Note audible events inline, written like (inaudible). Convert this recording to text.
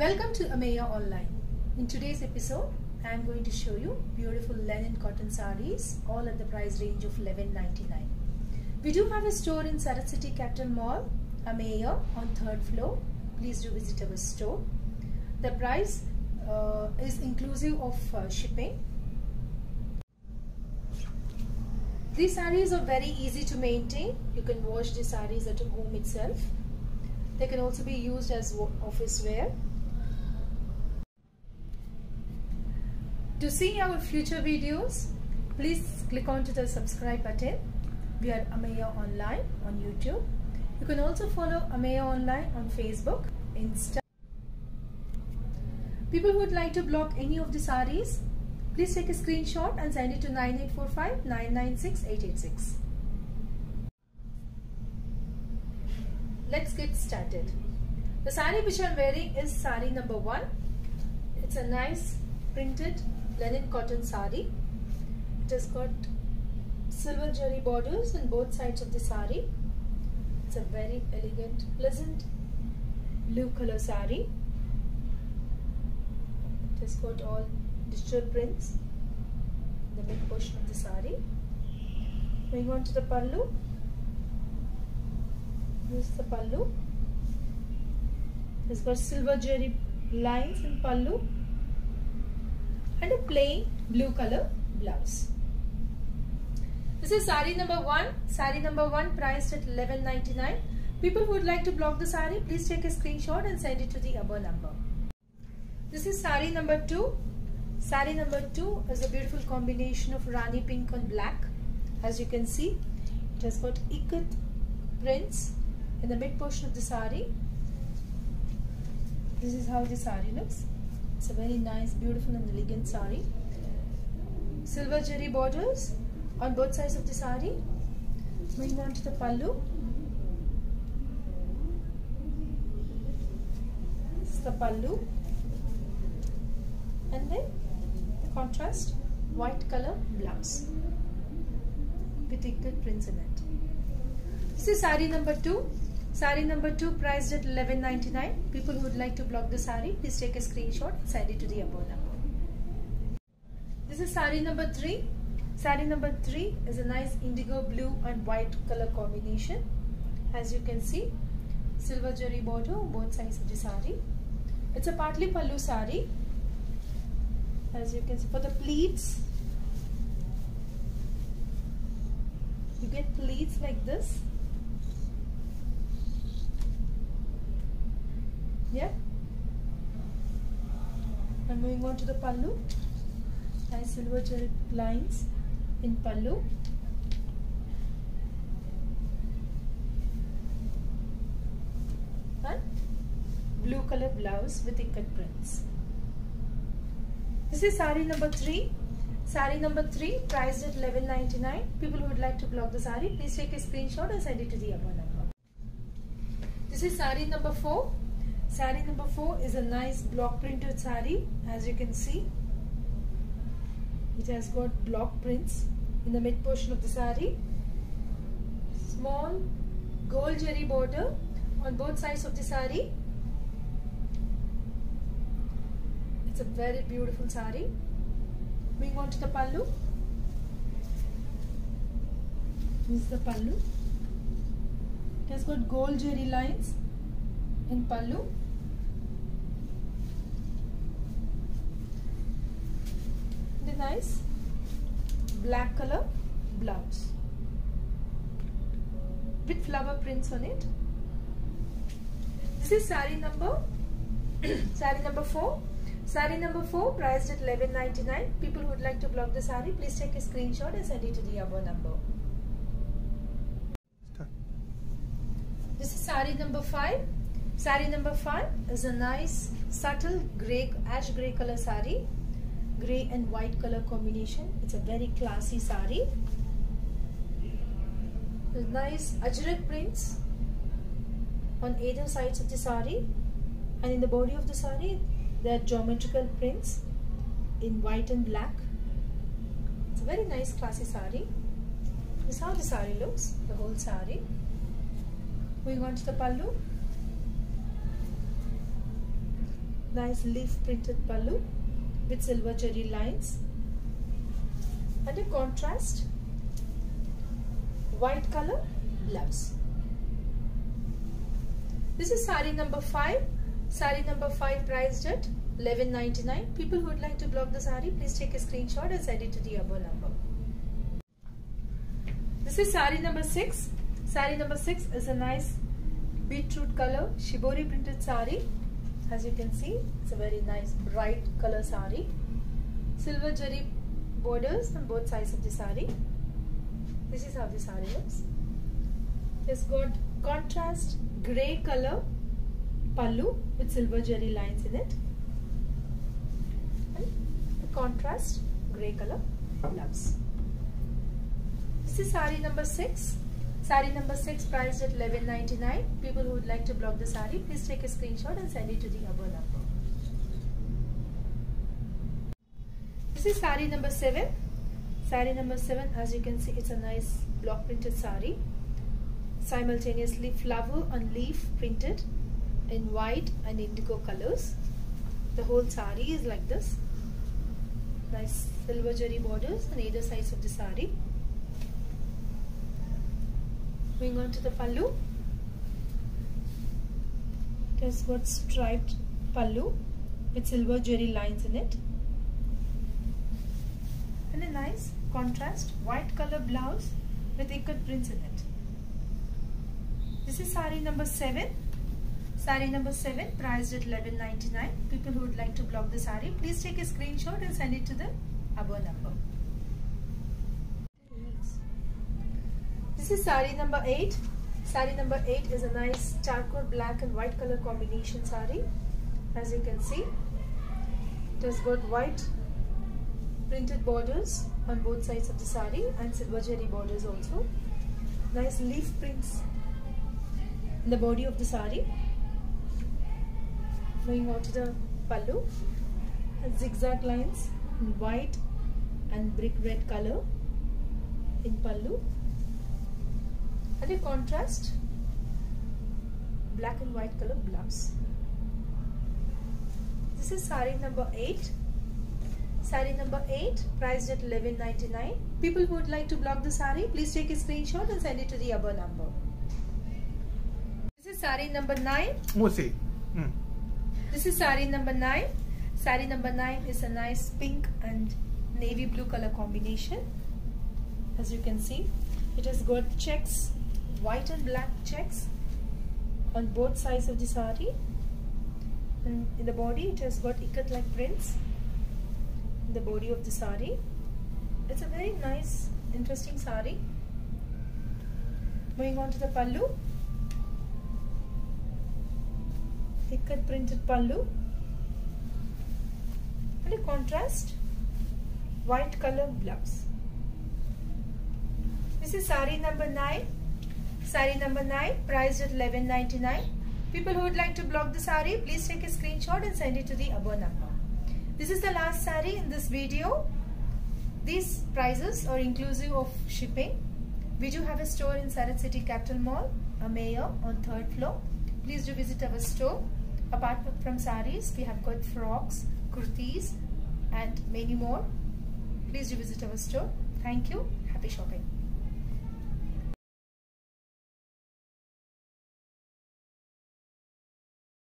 Welcome to Ameya Online. In today's episode, I am going to show you beautiful linen cotton sarees, all at the price range of $11.99. We do have a store in Sarath City Capital Mall, Ameya, on third floor. Please do visit our store. The price uh, is inclusive of uh, shipping. These sarees are very easy to maintain. You can wash the sarees at home itself. They can also be used as office wear. To see our future videos, please click onto the subscribe button. We are Ameya Online on YouTube. You can also follow Ameya Online on Facebook, Insta. People who would like to block any of the sarees, please take a screenshot and send it to 9845 996 886. Let's get started. The sari which I am wearing is sari number one. It's a nice printed linen cotton sari. It has got silver jari borders on both sides of the sari. It's a very elegant, pleasant blue color sari. It has got all digital prints in the mid portion of the sari. Moving on to the pallu. This is the pallu. It's got silver jari lines in pallu and a plain blue color blouse. This is sari number one. Sari number one priced at 11.99. People who would like to block the sari, please take a screenshot and send it to the above number. This is sari number two. Sari number two is a beautiful combination of Rani pink and black. As you can see, it has got ikat prints in the mid portion of the sari. This is how the sari looks. It's a very nice, beautiful and elegant sari. Silver jari borders on both sides of the sari. Moving on to the pallu. This is the pallu. And then the contrast white color blouse with ikat prints in it. This is sari number 2. Sari number 2 priced at 11.99. People who would like to block the sari, please take a screenshot and send it to the above number. This is sari number 3. Sari number 3 is a nice indigo blue and white color combination. As you can see, silver jari border on both sides of the sari. It's a patli pallu sari. As you can see, for the pleats, you get pleats like this. Yeah. And moving on to the pallu. Nice silver jari lines in pallu. And blue color blouse with ikat prints. This is sari number 3. Sari number 3 priced at 11.99. People who would like to block the sari, please take a screenshot and send it to the above number. This is sari number 4. Sari number 4 is a nice block printed sari as you can see. It has got block prints in the mid portion of the sari. Small gold jari border on both sides of the sari. It's a very beautiful sari. Moving on to the pallu. This is the pallu. It has got gold jari lines in pallu. The nice black color blouse with flower prints on it. This is sari number (coughs) sari number 4. Sari number 4 priced at 11.99. People who would like to block the sari, please take a screenshot and send it to the above number. This is sari number 5. Sari number 5 is a nice subtle grey ash grey color sari. Grey and white color combination. It's a very classy sari. There's nice ajrak prints on either sides of the sari and in the body of the sari there are geometrical prints in white and black. It's a very nice classy sari. This is how the sari looks, the whole sari. Moving on to the pallu. Nice leaf printed pallu with silver jari lines and a contrast white color blouse. This is sari number 5. Sari number 5 priced at 11.99. People who would like to block the sari, please take a screenshot and send it to the above number. This is sari number 6. Sari number 6 is a nice beetroot color shibori printed sari. As you can see, it's a very nice bright color sari. Silver jari borders on both sides of the sari. This is how the sari looks. It's got contrast grey color pallu with silver jari lines in it. And contrast grey color blouse. This is sari number 6. Sari number 6 priced at 11.99. People who would like to block the sari, please take a screenshot and send it to the above number. This is sari number 7. Sari number 7 as you can see it's a nice block printed sari. Simultaneously flower and leaf printed in white and indigo colors. The whole sari is like this. Nice silver jari borders on either sides of the sari. Moving on to the pallu. It has got striped pallu with silver jari lines in it. And a nice contrast white color blouse with ikat prints in it. This is sari number 7. Sari number 7 priced at 11.99. People who would like to block the sari, please take a screenshot and send it to the above number. This is sari number 8. Sari number 8 is a nice charcoal black and white color combination sari. As you can see, it has got white printed borders on both sides of the sari and silver jari borders also. Nice leaf prints in the body of the sari. Moving on to the pallu, zigzag lines in white and brick red color in pallu a contrast black and white color blouse. This is sari number 8. Sari number 8 priced at 11.99. People who would like to block the sari, please take a screenshot and send it to the above number. This is sari number 9. Musi. Mm. This is sari number 9. Sari number 9 is a nice pink and navy blue color combination. As you can see, it has got checks white and black checks on both sides of the sari. And in the body it has got ikat like prints in the body of the sari. It's a very nice interesting sari. Moving on to the pallu. Ikat printed pallu. And a contrast white color blouse this is sari number 9 Sari number 9 priced at 11.99. People who would like to block the sari, please take a screenshot and send it to the above number. This is the last sari in this video. These prices are inclusive of shipping. We do have a store in Sarath City Capital Mall, Ameya on third floor. Please do visit our store. Apart from saris, we have got frocks, kurtis and many more. Please do visit our store. Thank you. Happy shopping.